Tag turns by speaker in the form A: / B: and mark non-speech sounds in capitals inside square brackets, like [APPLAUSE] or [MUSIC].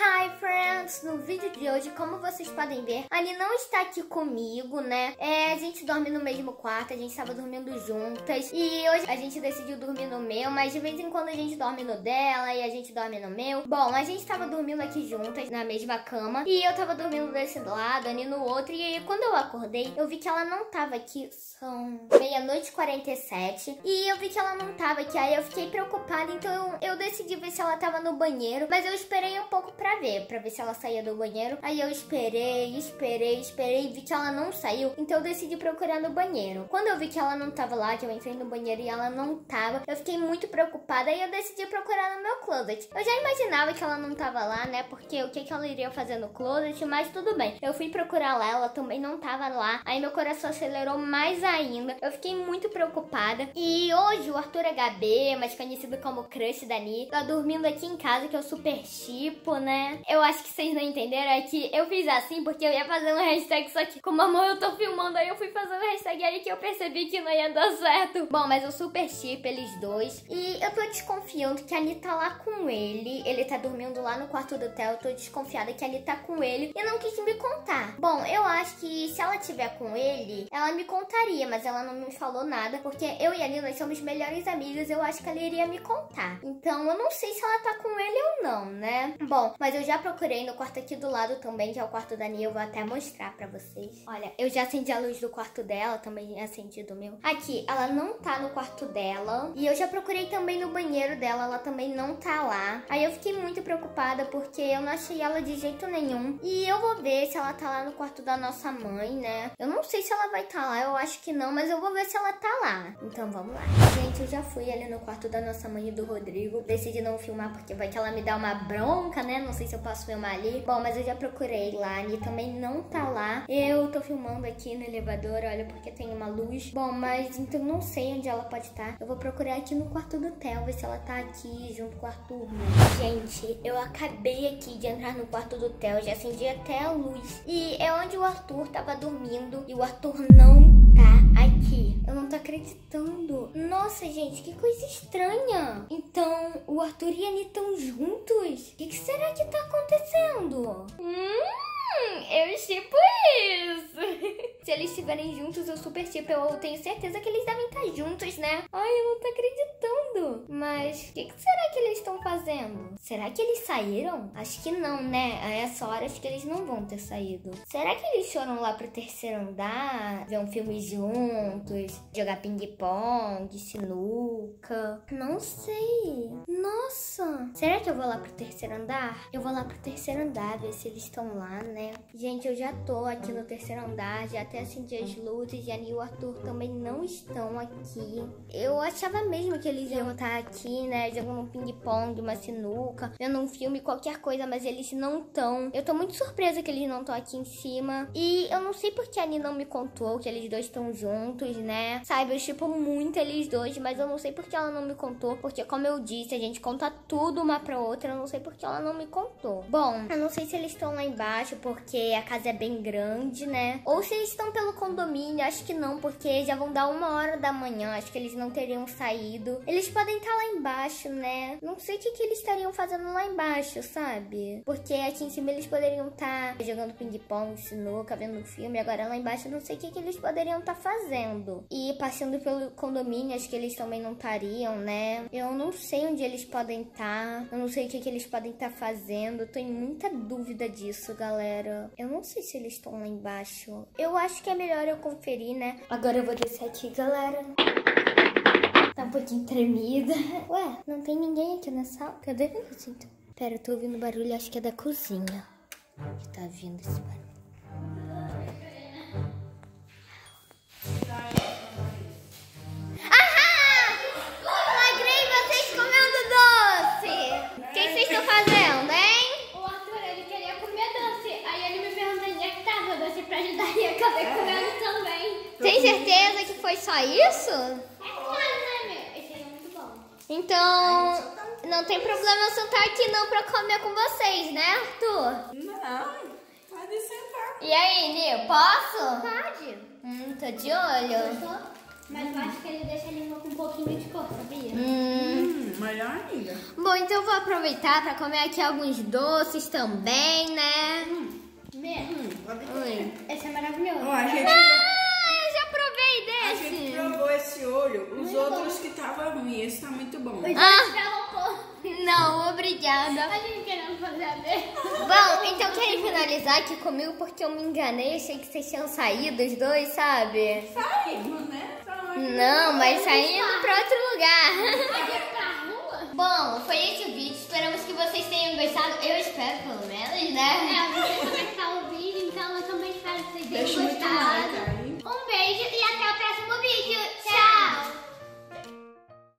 A: Hi friends! No vídeo de hoje, como vocês podem ver, a Ani não está aqui comigo, né? É, a gente dorme no mesmo quarto, a gente estava dormindo juntas. E hoje a gente decidiu dormir no meu, mas de vez em quando a gente dorme no dela e a gente dorme no meu. Bom, a gente estava dormindo aqui juntas, na mesma cama. E eu estava dormindo desse lado, a Ani no outro. E quando eu acordei, eu vi que ela não estava aqui. São meia-noite e 47. E eu vi que ela não estava aqui. Aí eu fiquei preocupada, então eu, eu decidi ver se ela estava no banheiro. Mas eu esperei um pouco pra pra ver, pra ver se ela saía do banheiro. Aí eu esperei, esperei, esperei vi que ela não saiu. Então eu decidi procurar no banheiro. Quando eu vi que ela não tava lá, que eu entrei no banheiro e ela não tava, eu fiquei muito preocupada e eu decidi procurar no meu closet. Eu já imaginava que ela não tava lá, né? Porque o que, que ela iria fazer no closet, mas tudo bem. Eu fui procurar lá, ela também não tava lá. Aí meu coração acelerou mais ainda. Eu fiquei muito preocupada. E hoje o Arthur HB, mais conhecido como Crush da Ni, tá dormindo aqui em casa, que é o super chipo, né? Né? Eu acho que vocês não entenderam, é que eu fiz assim porque eu ia fazer um hashtag, só que como amor eu tô filmando, aí eu fui fazendo hashtag aí que eu percebi que não ia dar certo. Bom, mas eu super chip eles dois. E eu tô desconfiando que a Anitta tá lá com ele. Ele tá dormindo lá no quarto do hotel. Eu tô desconfiada que a Anitta tá com ele e não quis me contar. Bom, eu acho que se ela tiver com ele, ela me contaria, mas ela não me falou nada, porque eu e a nós somos melhores amigas. Eu acho que ela iria me contar. Então eu não sei se ela tá com ele ou não, né? Bom, mas mas eu já procurei no quarto aqui do lado também, que é o quarto da Nia. Eu vou até mostrar pra vocês. Olha, eu já acendi a luz do quarto dela, também acendi do meu. Aqui, ela não tá no quarto dela. E eu já procurei também no banheiro dela, ela também não tá lá. Aí eu fiquei muito preocupada porque eu não achei ela de jeito nenhum. E eu vou ver se ela tá lá no quarto da nossa mãe, né? Eu não sei se ela vai tá lá, eu acho que não, mas eu vou ver se ela tá lá. Então vamos lá. Gente, eu já fui ali no quarto da nossa mãe e do Rodrigo. Decidi não filmar porque vai que ela me dá uma bronca, né? Não sei se eu posso filmar ali. Bom, mas eu já procurei lá. Ani também não tá lá. Eu tô filmando aqui no elevador, olha, porque tem uma luz. Bom, mas então não sei onde ela pode estar. Eu vou procurar aqui no quarto do Theo, ver se ela tá aqui junto com o Arthur. Gente, eu acabei aqui de entrar no quarto do Theo, já acendi até a luz. E é onde o Arthur tava dormindo. E o Arthur não tá aqui. Eu não tô acreditando. Nossa, gente, que coisa estranha. Então, o Arthur e a Ani estão juntos? Hum, eu tipo isso. [LAUGHS] Se eles estiverem juntos, eu super tipo, eu tenho certeza que eles devem estar juntos, né? Ai, eu não tô acreditando. Mas o que, que, será que eles estão fazendo? Será que eles saíram? Acho que não, né? A essa hora acho que eles não vão ter saído. Será que eles foram lá pro terceiro andar? Ver um filme juntos? Jogar ping-pong, sinuca? Não sei. Nossa! Será que eu vou lá pro terceiro andar? Eu vou lá pro terceiro andar, ver se eles estão lá, né? Gente, eu já tô aqui no terceiro andar, já até acendi as luzes e a e o Arthur também não estão aqui. Eu achava mesmo que eles iam estar aqui, né? Jogando um ping-pong, uma sinuca, vendo um filme, qualquer coisa, mas eles não estão. Eu tô muito surpresa que eles não estão aqui em cima. E eu não sei porque a Ani não me contou que eles dois estão juntos, né? Sabe, eu tipo muito eles dois, mas eu não sei porque ela não me contou. Porque, como eu disse, a gente conta tudo uma pra outra. Eu não sei porque ela não me contou. Bom, eu não sei se eles estão lá embaixo, porque a casa é bem grande, né? Ou se eles estão pelo condomínio, acho que não, porque já vão dar uma hora da manhã, acho que eles não teriam saído. Eles podem estar lá embaixo, né? Não sei o que, que eles estariam fazendo lá embaixo, sabe? Porque aqui em cima eles poderiam estar jogando ping-pong, sinuca, vendo um filme. Agora lá embaixo não sei o que, que eles poderiam estar fazendo. E passando pelo condomínio, acho que eles também não estariam, né? Eu não sei onde eles podem estar. Eu não sei o que, que eles podem estar fazendo. Eu tô em muita dúvida disso, galera. Eu não sei se eles estão lá embaixo. Eu acho que é melhor eu conferir, né? Agora eu vou descer aqui, galera. Tá um pouquinho tremida. [LAUGHS] Ué, não tem ninguém aqui na sala? Cadê meu cinto? Pera, eu tô ouvindo barulho, acho que é da cozinha. Que tá vindo esse barulho. Tem certeza que foi só isso?
B: É claro, né, meu? Esse é muito bom.
A: Então, não tem problema eu sentar aqui não pra comer com vocês, né, Arthur?
C: Não, pode sentar.
A: E aí, Nil, posso?
B: Pode.
A: Hum, tô de olho.
B: Mas eu acho que ele deixa a língua com um pouquinho de cor, sabia?
A: Hum.
C: Hum, melhor ainda.
A: Bom, então eu vou aproveitar pra comer aqui alguns doces também, né?
B: Mesmo.
C: Hum,
A: Oi.
B: Esse é maravilhoso.
C: Ó, a gente,
A: Ah, eu já provei
C: a gente
A: desse.
C: provou esse olho, outros que tava ruim, esse tá muito bom.
A: Ah, não, obrigada.
B: A gente querendo fazer a.
A: Bom, então querem finalizar aqui comigo porque eu me enganei, achei que vocês tinham saído os dois, sabe?
C: Saímos, né? Saímos.
A: Não, mas saímos pra outro lugar. Bom, foi esse o vídeo. Esperamos que vocês tenham gostado. Eu espero, pelo menos, né?
B: É, você também tá o vídeo, então eu também espero que vocês tenham
C: Deixa muito
B: gostado.